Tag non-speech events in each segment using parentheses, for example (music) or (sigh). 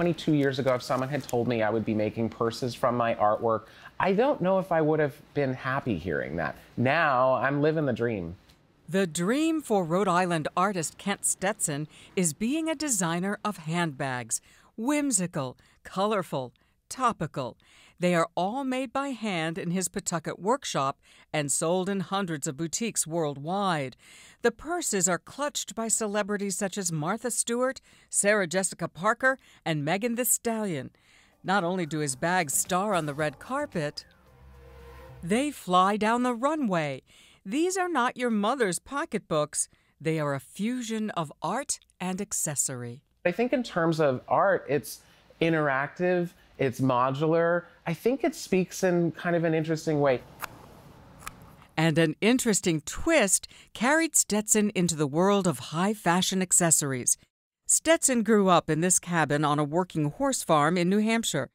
22 years ago, if someone had told me I would be making purses from my artwork, I don't know if I would have been happy hearing that. Now I'm living the dream. The dream for Rhode Island artist Kent Stetson is being a designer of handbags. Whimsical, colorful, topical. They are all made by hand in his Pawtucket workshop and sold in hundreds of boutiques worldwide. The purses are clutched by celebrities such as Martha Stewart, Sarah Jessica Parker, and Megan Thee Stallion. Not only do his bags star on the red carpet, they fly down the runway. These are not your mother's pocketbooks. They are a fusion of art and accessory. I think in terms of art, it's interactive, it's modular. I think it speaks in kind of an interesting way. And an interesting twist carried Stetson into the world of high fashion accessories. Stetson grew up in this cabin on a working horse farm in New Hampshire.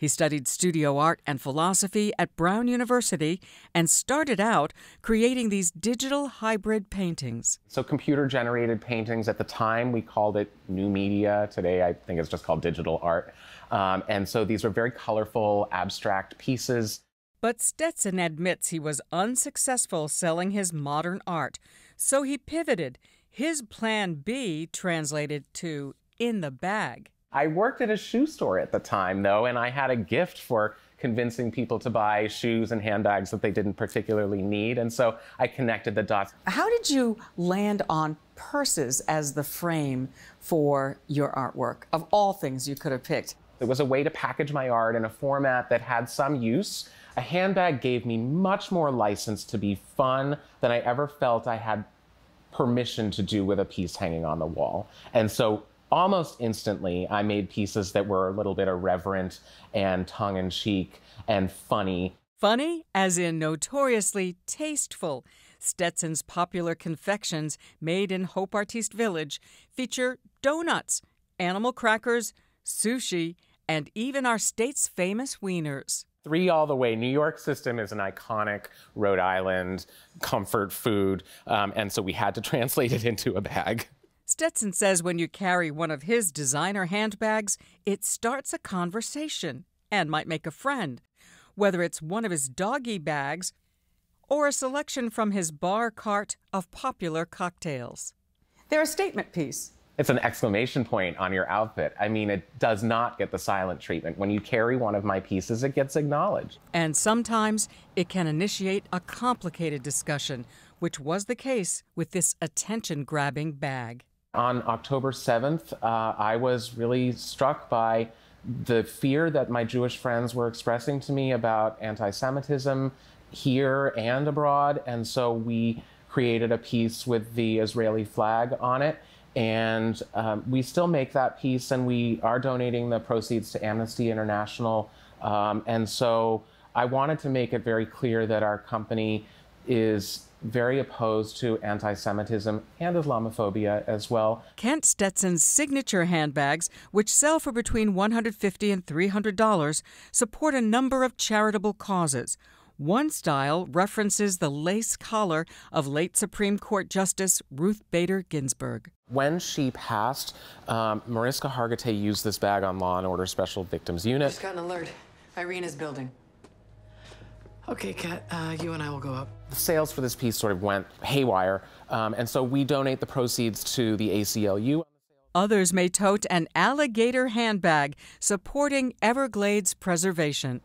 He studied studio art and philosophy at Brown University and started out creating these digital hybrid paintings. So, computer generated paintings at the time, we called it new media. Today, I think it's just called digital art. Um, and so, these were very colorful, abstract pieces. But Stetson admits he was unsuccessful selling his modern art, so he pivoted. His plan B translated to in the bag. I worked at a shoe store at the time, though, and I had a gift for convincing people to buy shoes and handbags that they didn't particularly need. And so I connected the dots. How did you land on purses as the frame for your artwork? Of all things you could have picked. It was a way to package my art in a format that had some use. A handbag gave me much more license to be fun than I ever felt I had permission to do with a piece hanging on the wall. And so almost instantly, I made pieces that were a little bit irreverent and tongue in cheek and funny. Funny, as in notoriously tasteful. Stetson's popular confections, made in Hope Artiste Village, feature donuts, animal crackers, sushi, and even our state's famous wieners. Three all the way. New York system is an iconic Rhode Island comfort food, um, and so we had to (laughs) translate it into a bag. Stetson says when you carry one of his designer handbags, it starts a conversation and might make a friend, whether it's one of his doggy bags or a selection from his bar cart of popular cocktails. They're a statement piece. It's an exclamation point on your outfit. I mean, it does not get the silent treatment. When you carry one of my pieces, it gets acknowledged. And sometimes it can initiate a complicated discussion, which was the case with this attention grabbing bag. On October 7th, uh, I was really struck by the fear that my Jewish friends were expressing to me about anti Semitism here and abroad. And so we created a piece with the Israeli flag on it. And um, we still make that piece, and we are donating the proceeds to Amnesty International. Um, and so I wanted to make it very clear that our company is very opposed to anti Semitism and Islamophobia as well. Kent Stetson's signature handbags, which sell for between 150 and $300, support a number of charitable causes. One style references the lace collar of late Supreme Court Justice Ruth Bader Ginsburg. When she passed, um, Mariska Hargitay used this bag on Law and Order Special Victims Unit. Just got an alert. Irene is building. Okay, Kat, uh, you and I will go up. The sales for this piece sort of went haywire, um, and so we donate the proceeds to the ACLU. Others may tote an alligator handbag supporting Everglades preservation.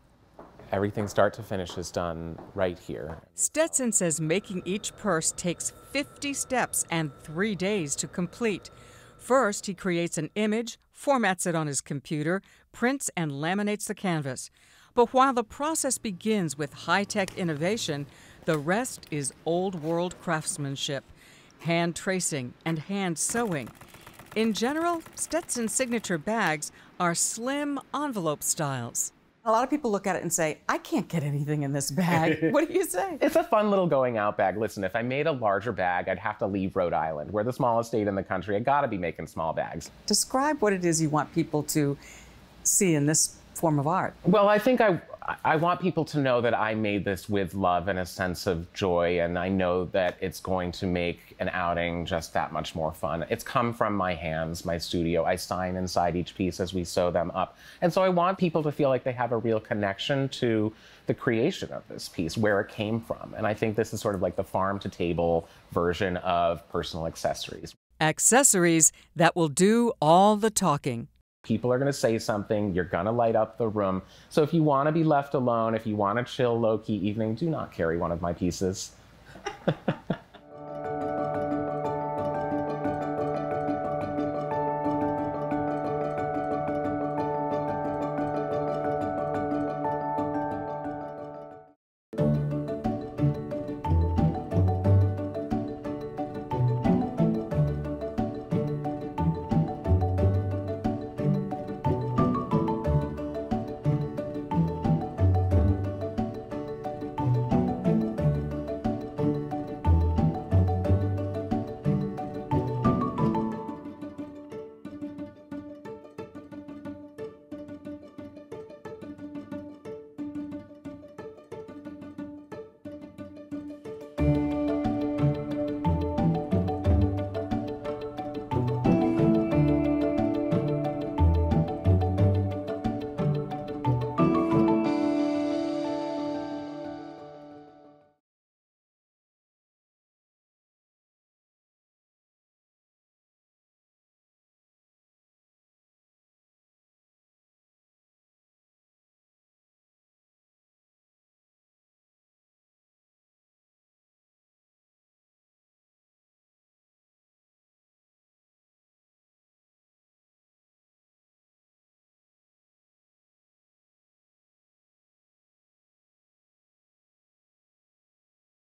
Everything start to finish is done right here. Stetson says making each purse takes 50 steps and three days to complete. First, he creates an image, formats it on his computer, prints and laminates the canvas. But while the process begins with high tech innovation, the rest is old world craftsmanship, hand tracing, and hand sewing. In general, Stetson signature bags are slim envelope styles. A lot of people look at it and say, I can't get anything in this bag. (laughs) what do you say? It's a fun little going out bag. Listen, if I made a larger bag, I'd have to leave Rhode Island. We're the smallest state in the country. I gotta be making small bags. Describe what it is you want people to see in this form of art. Well, I think I I want people to know that I made this with love and a sense of joy, and I know that it's going to make an outing just that much more fun. It's come from my hands, my studio. I sign inside each piece as we sew them up, and so I want people to feel like they have a real connection to the creation of this piece, where it came from, and I think this is sort of like the farm to table version of personal accessories. Accessories that will do all the talking. People are going to say something. You're going to light up the room. So if you want to be left alone, if you want a chill, low key evening, do not carry one of my pieces. (laughs)